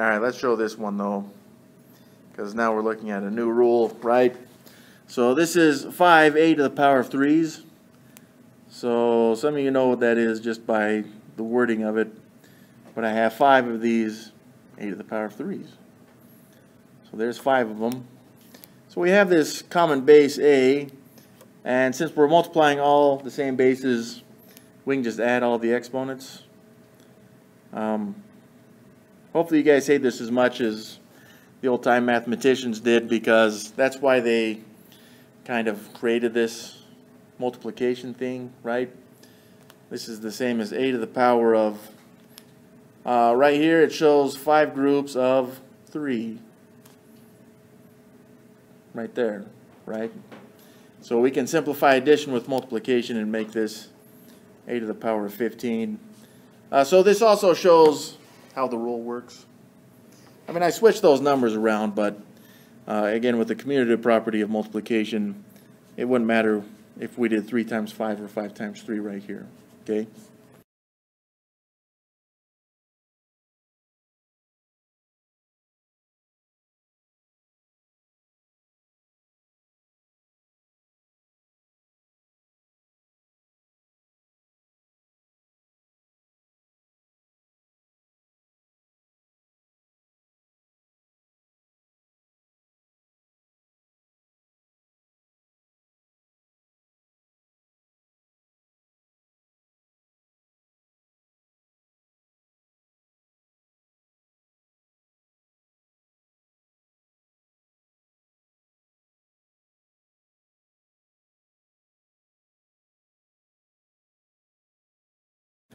All right, let's show this one though, because now we're looking at a new rule, right? So this is five a to the power of threes. So some of you know what that is just by the wording of it. But I have five of these a to the power of threes. So there's five of them. So we have this common base a, and since we're multiplying all the same bases, we can just add all the exponents. Um, hopefully you guys hate this as much as the old time mathematicians did because that's why they kind of created this multiplication thing, right? This is the same as a to the power of, uh, right here it shows five groups of three. Right there, right? So we can simplify addition with multiplication and make this a to the power of 15. Uh, so this also shows how the rule works. I mean, I switched those numbers around, but uh, again, with the commutative property of multiplication, it wouldn't matter if we did 3 times 5 or 5 times 3 right here, okay?